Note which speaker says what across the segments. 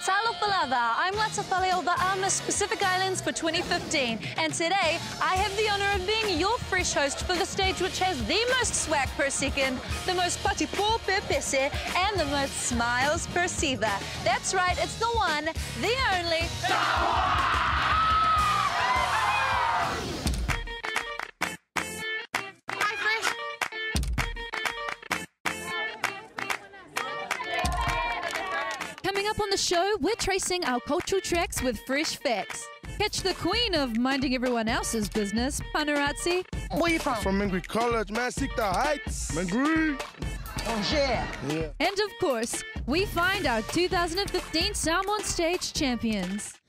Speaker 1: Talofa lava, I'm Latafale of the Bahamas Pacific Islands for 2015, and today I have the honor of being your fresh host for the stage which has the most swag per second, the most patipo per pese, and the most smiles per siva. That's right, it's the one, the only... up on the show, we're tracing our cultural tracks with fresh facts. Catch the queen of minding everyone else's business, Panirazzi.
Speaker 2: Where you from?
Speaker 3: From Mingui College, man. Seek the heights. Mingui.
Speaker 2: Oh, yeah.
Speaker 3: Yeah.
Speaker 1: And of course, we find our 2015 Sound on Stage champions.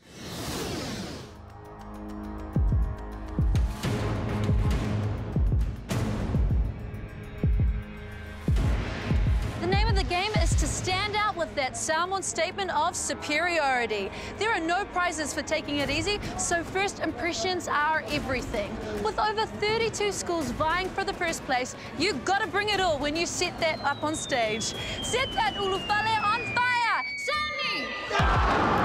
Speaker 1: Stand out with that Samoan statement of superiority. There are no prizes for taking it easy, so first impressions are everything. With over 32 schools vying for the first place, you gotta bring it all when you set that up on stage. Set that ulufale on fire! Sounding!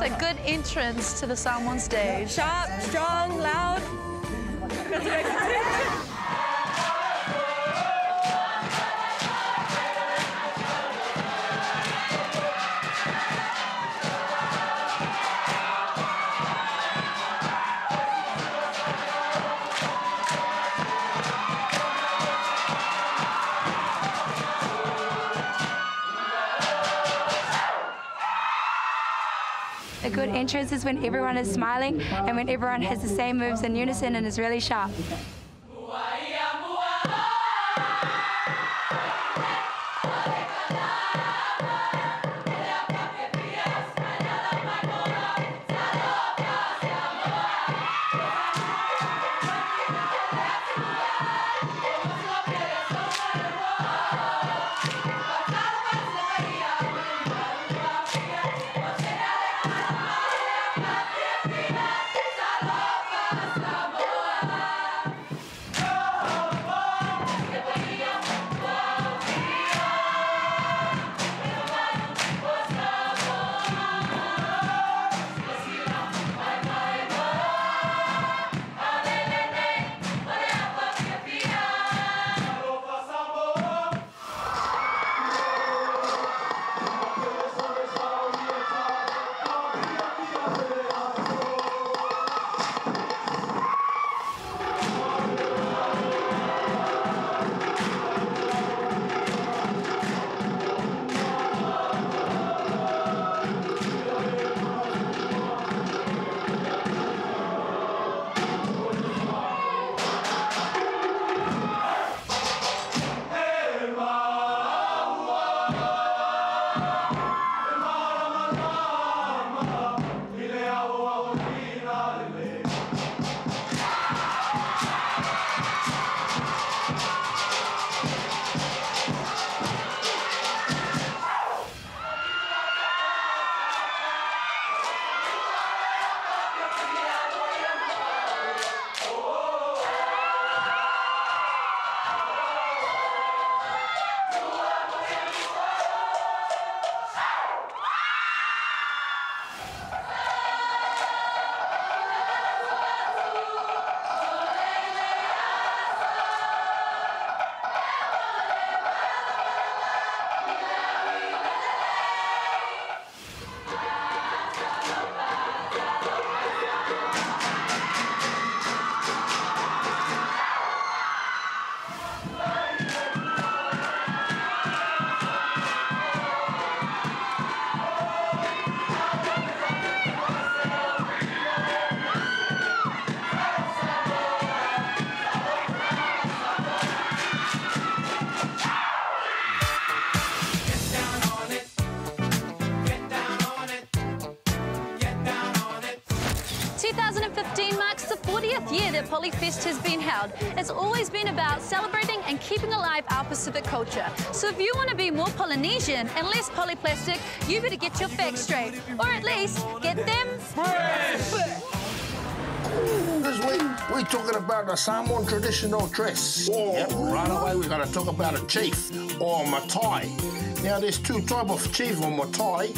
Speaker 1: Makes a good entrance to the Samoan stage?
Speaker 4: Sharp, strong, loud.
Speaker 5: good entrance is when everyone is smiling and when everyone has the same moves in unison and is really sharp.
Speaker 1: Marks the 40th year that Polyfest has been held. It's always been about celebrating and keeping alive our Pacific culture. So if you want to be more Polynesian and less polyplastic, you better get your facts straight. Or at least get them
Speaker 3: Just wait. Wait.
Speaker 2: we're talking about the Samoan traditional dress.
Speaker 3: Oh.
Speaker 2: Yep, right away we're going to talk about a chief or matai. Now, there's two type of chief or matai.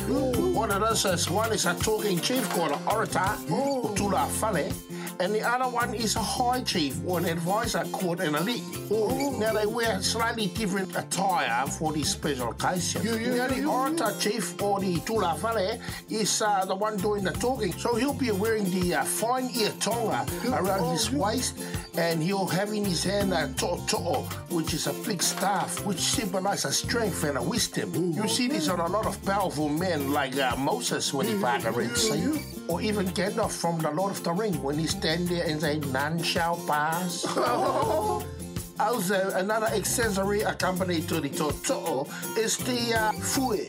Speaker 2: One of those is one is a talking chief called an orator, or tula fale, and the other one is a high chief or an advisor called an ali'i. Now, they wear slightly different attire for this special occasion. now, the orator chief or the tula fale is uh, the one doing the talking, so he'll be wearing the uh, fine ear tonga around his waist, and he'll have in his hand a to'o, which is a big staff, which symbolizes strength and a wisdom. You see this on a lot of powerful men like uh, Moses when he part the Red Sea, or even Gandalf from the Lord of the Ring when he stand there and say, "None shall pass." Also, another accessory accompanied to the to'o is the uh, fue,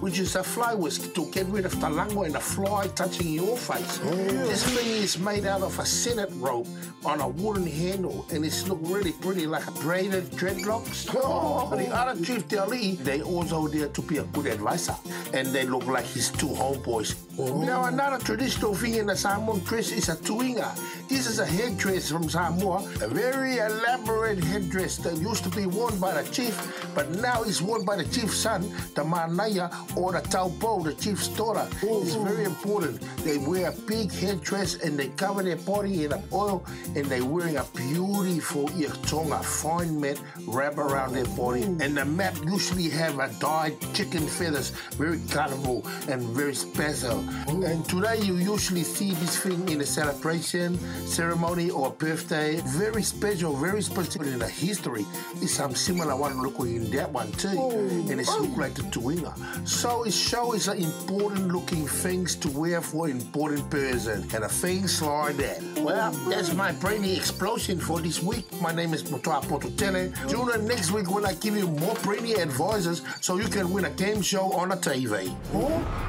Speaker 2: which is a fly whisk to get rid of the lango and the fly touching your face. This thing is made out of a sennit rope on a wooden handle and it's look really pretty like a braided dreadlocks. But the other chief Delhi, they also there to be a good advisor and they look like his two homeboys. Now oh. another traditional thing in the Samoan dress is a tuinga. This is a headdress from Samoa, a very elaborate headdress that used to be worn by the chief, but now is worn by the chief's son, the manaia or the taupo, the chief's daughter. It's very oh. important. They wear a big headdress and they cover their body in oil and they're wearing a beautiful tonga, fine mat wrap around their body. Oh. And the mat usually have a dyed chicken feathers, very colorful and very special. And today you usually see this thing in a celebration, ceremony or birthday. Very special, very special in the history. It's some similar one looking in that one too. Oh, and it's look like the tuinga. So it shows an important looking things to wear for important person. And a things like that. Well, that's my brainy explosion for this week. My name is Motoa Pototele. Tune in next week when I give you more brainy advices so you can win a game show on a TV.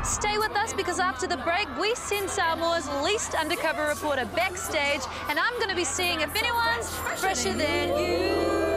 Speaker 1: Stay with us because after the break, we send Samoa's least undercover reporter backstage, and I'm going to be seeing if anyone's fresher than you.